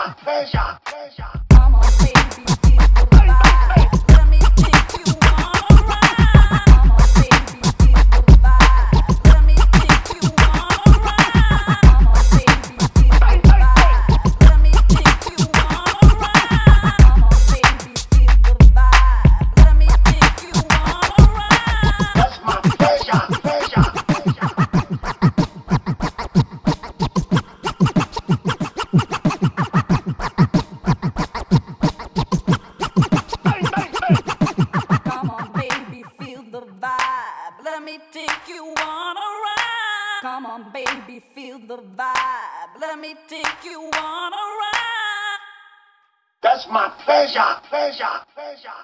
享，分享，分享。Let me take you on a ride. Come on, baby, feel the vibe. Let me take you on a ride. That's my pleasure, pleasure, pleasure.